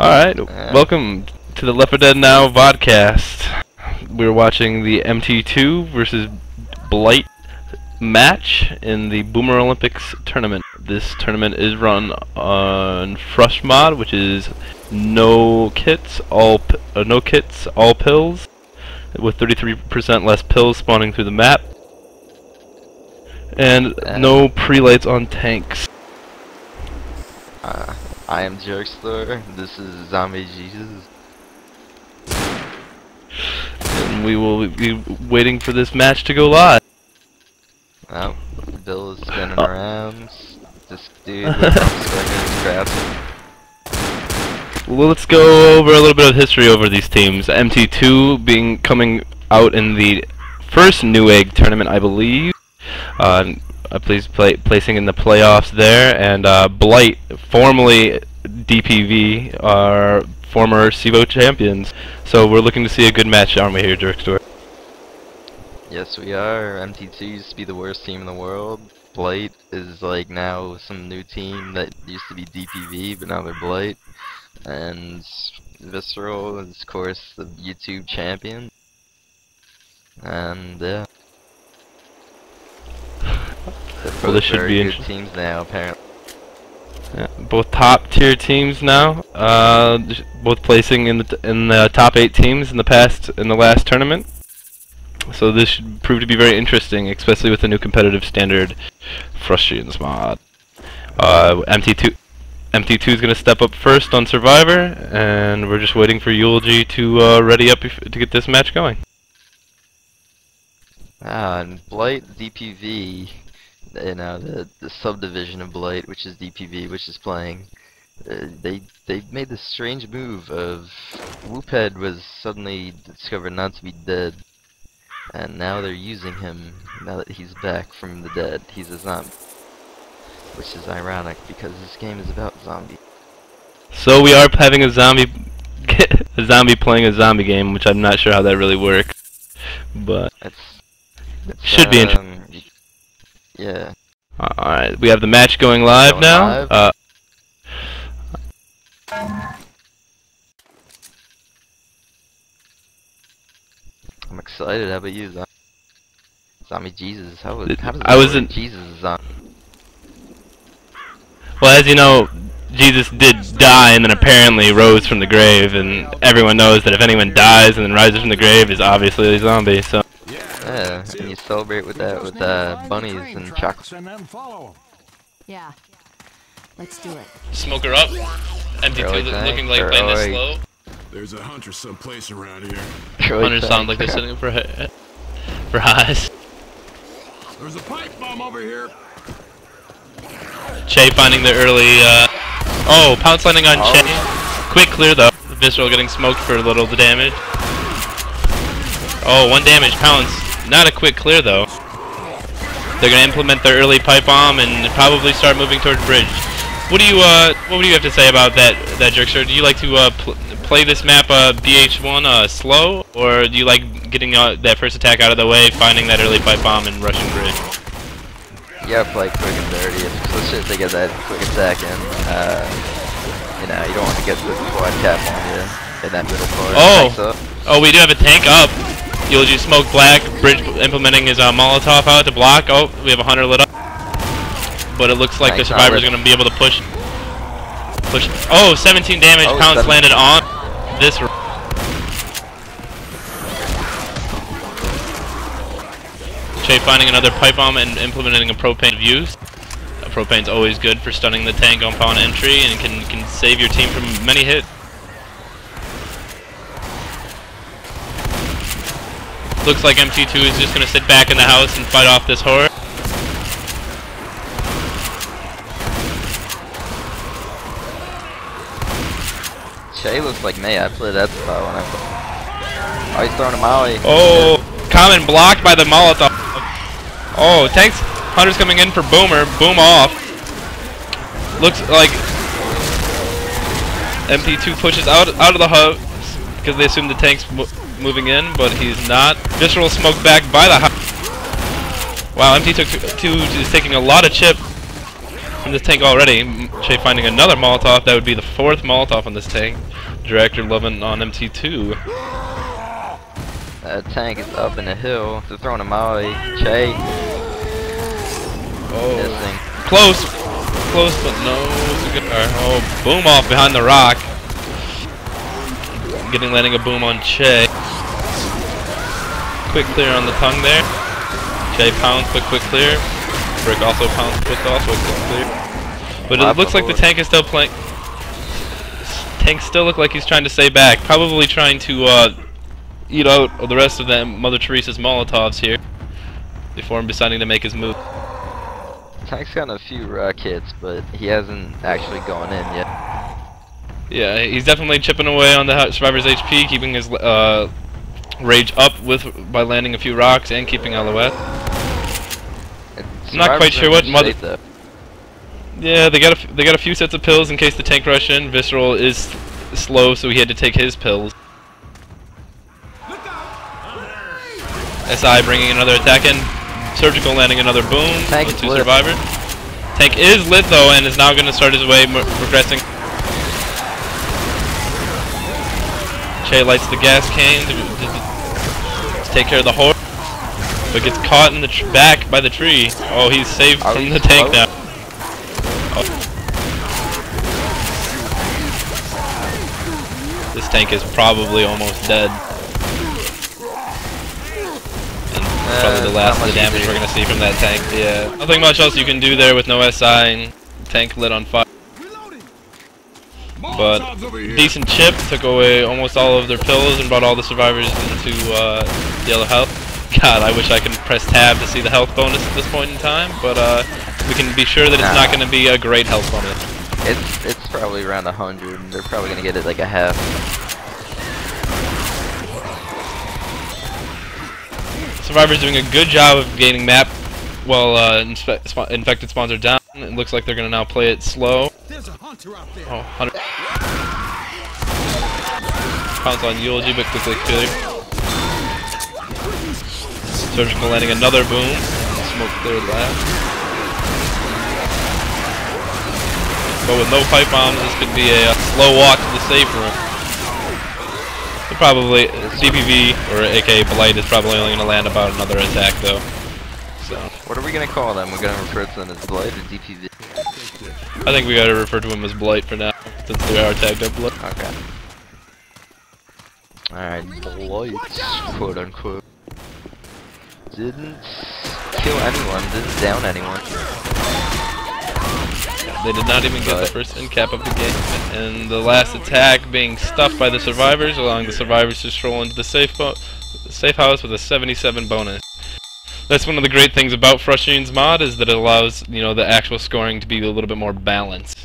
Alright, welcome to the Left 4 Dead Now vodcast. We're watching the MT2 versus Blight match in the Boomer Olympics tournament. This tournament is run on Frush mod, which is no kits, all p- uh, no kits, all pills, with 33% less pills spawning through the map, and no pre-lights on tanks. Uh, I am Jerkster. This is Zombie Jesus. And we will be waiting for this match to go live. Oh, Bill is spinning Oh. around. This dude. Well, let's go over a little bit of history over these teams. MT2 being coming out in the first Newegg tournament, I believe. Uh, uh, please play, placing in the playoffs there, and uh, Blight, formerly DPV, are former CEVO champions. So we're looking to see a good match, aren't we here, Jerkster? Yes, we are. MT2 used to be the worst team in the world. Blight is like now some new team that used to be DPV, but now they're Blight. And Visceral is, of course, the YouTube champion. And yeah. Well, this both should be good teams now, apparently. Yeah, both top tier teams now. Uh, both placing in the t- in the top eight teams in the past in the last tournament. So this should prove to be very interesting, especially with the new competitive standard, Frustrations mod. Uh, MT2 MT2 is gonna step up first on Survivor, and we're just waiting for Eulogy to uh, ready up to get this match going. Ah, and Blight DPV, you know, the, the subdivision of Blight, which is DPV, which is playing, uh, they they made this strange move of Wuped was suddenly discovered not to be dead, and now they're using him now that he's back from the dead. He's a zombie, which is ironic because this game is about zombies. So we are having a zombie, a zombie playing a zombie game, which I'm not sure how that really works, but. It's, it's Should be inter- um, Yeah. Alright, we have the match going live Going now. live. Uh, I'm excited. How about you, Zombie? Zombie Jesus. How, was, It- how does I was in- Jesus zombie. well, as you know, Jesus did die and then apparently rose from the grave, and everyone knows that if anyone dies and then rises from the grave is obviously a zombie, so. Yeah, and you celebrate with that with uh, bunnies and chocolate. And then follow 'em. Yeah. Let's do it. Smoke her up. MT2 Really looking like or playing this oi. slow. There's a hunter someplace around here. Hunters sound like they're sitting for for highs. There's a pipe bomb over here. Che finding the early, uh... Oh, pounce landing on Oh. Che. Quick clear though. Visceral getting smoked for a little of the damage. Oh, one damage, pounce. Not a quick clear though. They're gonna implement their early pipe bomb and probably start moving toward bridge. What do you, uh, what do you have to say about that, that Jerkster? Do you like to, uh, pl play this map, uh, BH1, uh, slow? Or do you like getting, uh, that first attack out of the way, finding that early pipe bomb and rushing bridge? You gotta play quick and dirty, especially if they get that quick attack in. Uh, you know, you don't want to get the quad cap on you in that middle part. Oh. Oh, we do have a tank up. Eulogy Smoke Black, Bridge implementing his uh, Molotov out to block. Oh, we have a hunter lit up. But it looks like Nice the survivor's outlet. going to be able to push. Push. Oh, 17 damage. Oh, Pounce seven- landed on this. Che finding another pipe bomb and implementing a propane of use. Uh, propane's always good for stunning the tank upon entry and can, can save your team from many hits. Looks like MT2 is just gonna sit back in the house and fight off this horde. Che looks like me. I played that spot when I played. Oh, he's throwing a molly. Oh, common blocked by the Molotov. Oh, tanks, hunters coming in for Boomer. Boom off. Looks like MT2 pushes out out of the house because they assume the tank's mo moving in, but he's not. Visceral smoke back by the house. Wow, MT2 is taking a lot of chip in this tank already. M- Che finding another Molotov. That would be the fourth Molotov on this tank. Director Lovin on MT2. That tank is up in the hill. They're throwing him out. Che Oh, missing. close, close, but no cigar. Oh, boom off behind the rock. Getting landing a boom on Che. Quick clear on the tongue there. Che pounds, quick, quick clear. Brick also pounds, quick, also quick clear. But it looks like the tank is still playing. Tank still look like he's trying to stay back. Probably trying to uh, eat out the rest of them Mother Teresa's Molotovs here before him deciding to make his move. Tank's got a few rockets, but he hasn't actually gone in yet. Yeah, he's definitely chipping away on the survivor's HP, keeping his uh, rage up with by landing a few rocks and keeping Alouette. It's I'm not quite sure what mother- though. Yeah, they got a f- they got a few sets of pills in case the tank rush in. Visceral is slow, so he had to take his pills. SI bringing another attack in. Surgical landing another boom. Tank two lit. survivors. Tank is lit though, and is now going to start his way mo- Che lights the gas can to, to- to take care of the horse, but gets caught in the tr- back by the tree. Oh, he's saved Are from the tank slow? now. Oh. This tank is probably almost dead. And probably the Uh, last of the damage to we're gonna see from that tank. Yeah, nothing much else you can do there with no SI and tank lit on fire. But Molotovs over here. decent chip took away almost all of their pills and brought all the survivors into uh, yellow health. God, I wish I could press tab to see the health bonus at this point in time, but uh, we can be sure that it's Nah. not going to be a great health bonus. It's it's probably around a hundred. and They're probably gonna get it like a half. Survivors doing a good job of gaining map while uh, infected spawns are down. It looks like they're going to now play it slow. There's a hunter out there. Oh, 100. Pounce on Eulogy, but quickly cleared. Surgical landing another boom. Smoke cleared last. But with no pipe bombs, this could be a, uh slow walk to the safe room. But probably DPV or AK Blight is probably only going to land about another attack though. So What are we gonna call them? We're gonna refer to them as Blight or DPV. I think we got to refer to him as Blight for now, since they are tagged up Blight. Okay. Alright, Blight, quote unquote. Didn't kill anyone, didn't down anyone. They did not even get the first end cap of the game, and the last attack being stuffed by the survivors, allowing the survivors to stroll into the safe safe house with a 77 bonus. That's one of the great things about Frustrating's mod is that it allows you know the actual scoring to be a little bit more balanced.